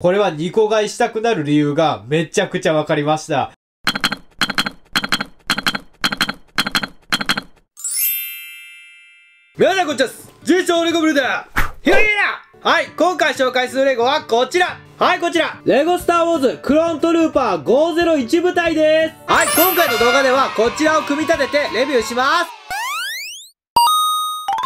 これは2個買いしたくなる理由がめちゃくちゃわかりました。皆さんこんにちは。自称レゴブルダーはい、今回紹介するレゴはこちら。はい、こちら。レゴスターウォーズクローントルーパー501部隊です。はい、今回の動画ではこちらを組み立ててレビューします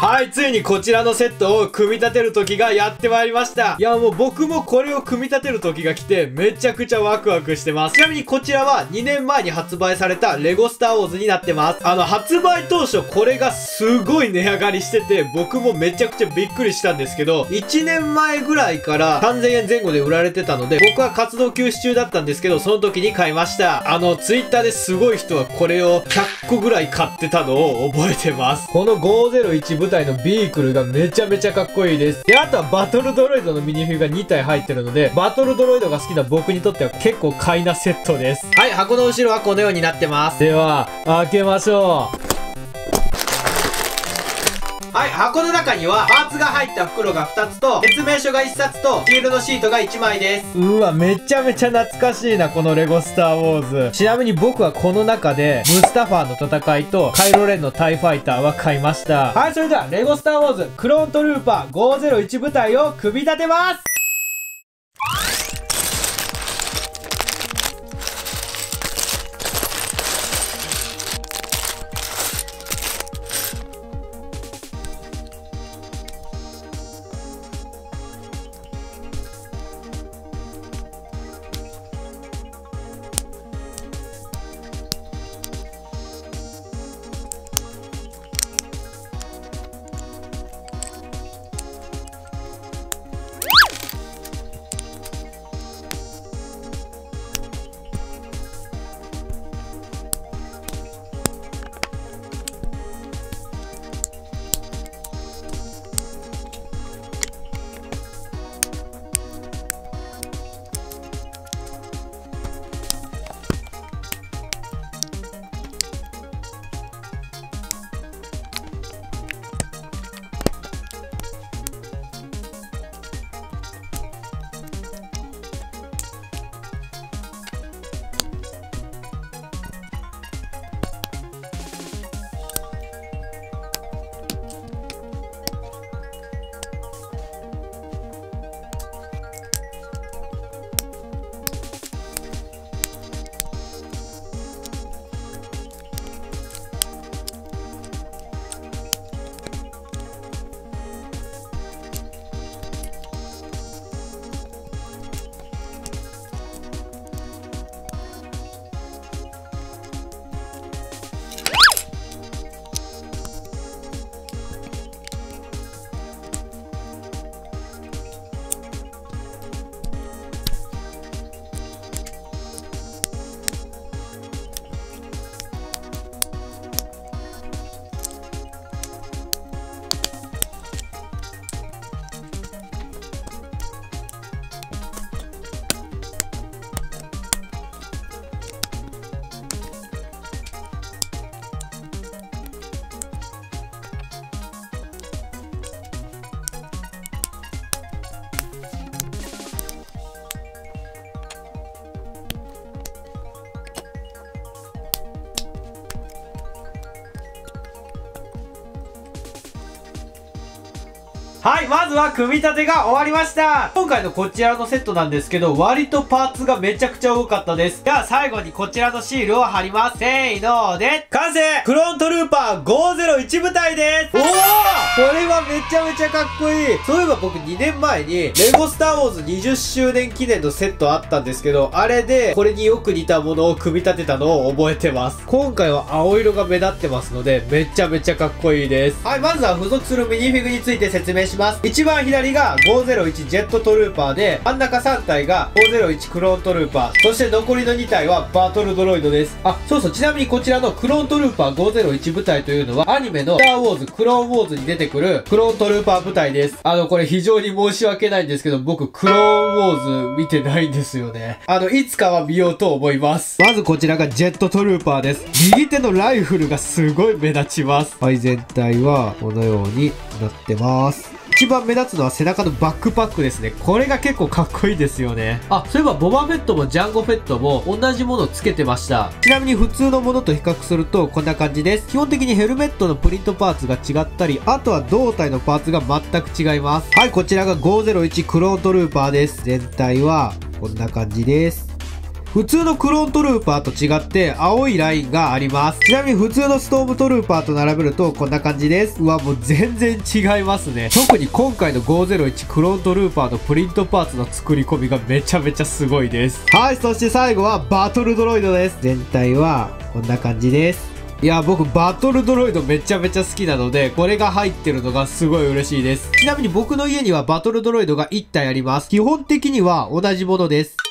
はい、ついにこちらのセットを組み立てる時がやってまいりました。いや、もう僕もこれを組み立てる時が来て、めちゃくちゃワクワクしてます。ちなみにこちらは2年前に発売されたレゴスターウォーズになってます。あの、発売当初これがすごい値上がりしてて、僕もめちゃくちゃびっくりしたんですけど、1年前ぐらいから3000円前後で売られてたので、僕は活動休止中だったんですけど、その時に買いました。あの、ツイッターですごい人はこれを100個ぐらい買ってたのを覚えてます。この501隊のビークルがめちゃめちゃかっこいいです。で、あとはバトルドロイドのミニフィグが2体入ってるので、バトルドロイドが好きな僕にとっては結構買いなセットです。はい、箱の後ろはこのようになってます。では、開けましょう。はい、箱の中には、パーツが入った袋が2つと、説明書が1冊と、シールドシートが1枚です。うわ、めちゃめちゃ懐かしいな、このレゴスターウォーズ。ちなみに僕はこの中で、ムスタファーの戦いと、カイロレンのタイファイターは買いました。はい、それでは、レゴスターウォーズ、クローントルーパー501部隊を組み立てますはい、まずは組み立てが終わりました今回のこちらのセットなんですけど、割とパーツがめちゃくちゃ多かったです。では最後にこちらのシールを貼ります。せーので、完成クロントルーパー501部隊ですおーこれはめちゃめちゃかっこいいそういえば僕2年前に、レゴスターウォーズ20周年記念のセットあったんですけど、あれで、これによく似たものを組み立てたのを覚えてます。今回は青色が目立ってますので、めちゃめちゃかっこいいです。はい、まずは付属するミニフィグについて説明します。一番左が501ジェットトルーパーで、真ん中3体が501クローントルーパー、そして残りの2体はバトルドロイドです。あ、そうそう、ちなみにこちらのクローントルーパー501部隊というのは、アニメのスターウォーズクローンウォーズに出ててくるクローントルーパー部隊です。あの、これ非常に申し訳ないんですけど、僕、クローンウォーズ見てないんですよね。あの、いつかは見ようと思います。まずこちらがジェットトルーパーです。右手のライフルがすごい目立ちます。はい、全体はこのようになってます。一番目立つのは背中のバックパックですね。これが結構かっこいいですよね。あ、そういえばボバフェットもジャンゴフェットも同じものをつけてました。ちなみに普通のものと比較するとこんな感じです。基本的にヘルメットのプリントパーツが違ったり、あとは胴体のパーツが全く違います。はい、こちらが501クローントルーパーです。全体はこんな感じです。普通のクローントルーパーと違って青いラインがあります。ちなみに普通のストームトルーパーと並べるとこんな感じです。うわ、もう全然違いますね。特に今回の501クローントルーパーのプリントパーツの作り込みがめちゃめちゃすごいです。はい、そして最後はバトルドロイドです。全体はこんな感じです。いや、僕、バトルドロイドめちゃめちゃ好きなので、これが入ってるのがすごい嬉しいです。ちなみに僕の家にはバトルドロイドが1体あります。基本的には同じものです。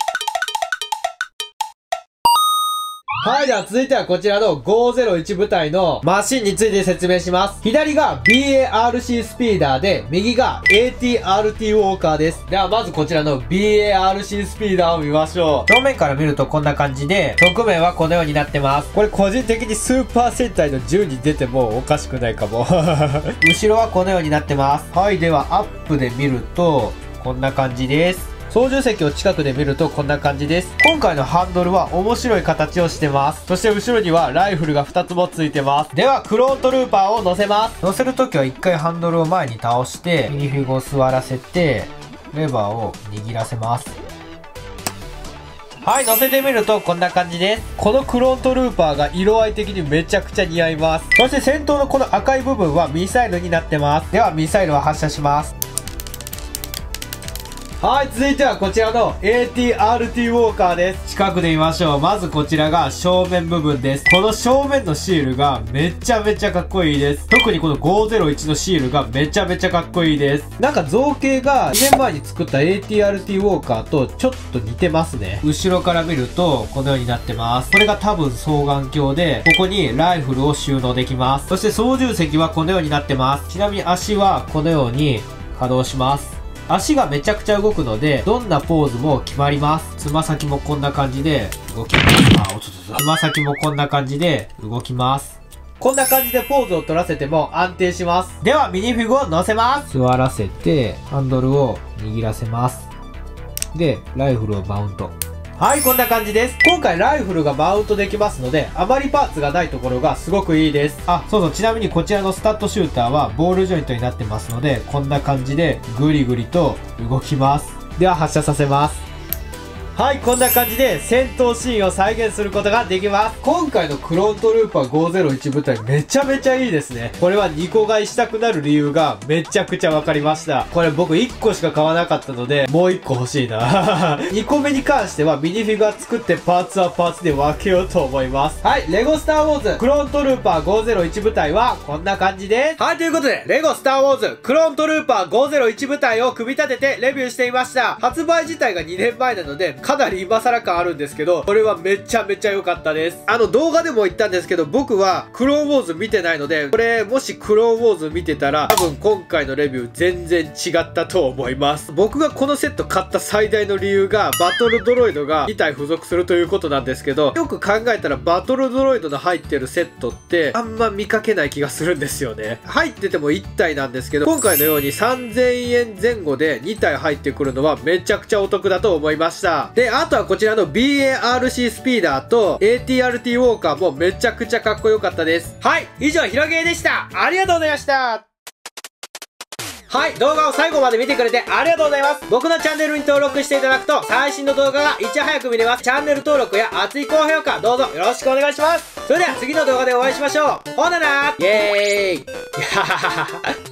はい、では続いてはこちらの501部隊のマシンについて説明します。左が BARC スピーダーで、右が ATRT ウォーカーです。ではまずこちらの BARC スピーダーを見ましょう。正面から見るとこんな感じで、側面はこのようになってます。これ個人的にスーパー戦隊の10に出てもおかしくないかも。後ろはこのようになってます。はい、ではアップで見ると、こんな感じです。操縦席を近くで見るとこんな感じです。今回のハンドルは面白い形をしてます。そして後ろにはライフルが2つもついてます。では、クローントルーパーを乗せます。乗せるときは1回ハンドルを前に倒して、ミニフィグを座らせて、レバーを握らせます。はい、乗せてみるとこんな感じです。このクローントルーパーが色合い的にめちゃくちゃ似合います。そして先頭のこの赤い部分はミサイルになってます。では、ミサイルを発射します。はい、続いてはこちらの ATRT ウォーカーです。近くで見ましょう。まずこちらが正面部分です。この正面のシールがめちゃめちゃかっこいいです。特にこの501のシールがめちゃめちゃかっこいいです。なんか造形が2年前に作った ATRT ウォーカーとちょっと似てますね。後ろから見るとこのようになってます。これが多分双眼鏡で、ここにライフルを収納できます。そして操縦席はこのようになってます。ちなみに足はこのように稼働します。足がめちゃくちゃ動くので、どんなポーズも決まります。つま先もこんな感じで動きます。あ、おちょっと、つま先もこんな感じで動きます。こんな感じでポーズを取らせても安定します。では、ミニフィグを乗せます。座らせて、ハンドルを握らせます。で、ライフルをマウント。はい、こんな感じです。今回ライフルがマウントできますので、あまりパーツがないところがすごくいいです。あ、そうそう、ちなみにこちらのスタッドシューターはボールジョイントになってますので、こんな感じでグリグリと動きます。では発射させます。はい、こんな感じで戦闘シーンを再現することができます。今回のクローントルーパー501部隊めちゃめちゃいいですね。これは2個買いしたくなる理由がめちゃくちゃわかりました。これ僕1個しか買わなかったので、もう1個欲しいな。2個目に関してはミニフィグア作ってパーツはパーツで分けようと思います。はい、レゴスターウォーズクローントルーパー501部隊はこんな感じです。はい、ということで、レゴスターウォーズクローントルーパー501部隊を組み立ててレビューしていました。発売自体が2年前なので、かなり今更感あるんですけど、これはめちゃめちゃ良かったです。あの動画でも言ったんですけど、僕はクローンウォーズ見てないので、これもしクローンウォーズ見てたら、多分今回のレビュー全然違ったと思います。僕がこのセット買った最大の理由が、バトルドロイドが2体付属するということなんですけど、よく考えたらバトルドロイドの入ってるセットって、あんま見かけない気がするんですよね。入ってても1体なんですけど、今回のように3000円前後で2体入ってくるのはめちゃくちゃお得だと思いました。で、あとはこちらの BARC スピーダーと ATRT ウォーカーもめちゃくちゃかっこよかったです。はい、以上、ひろげーでした。ありがとうございました。はい、動画を最後まで見てくれてありがとうございます。僕のチャンネルに登録していただくと、最新の動画がいち早く見れます。チャンネル登録や熱い高評価、どうぞよろしくお願いします。それでは次の動画でお会いしましょう。ほななイェーイ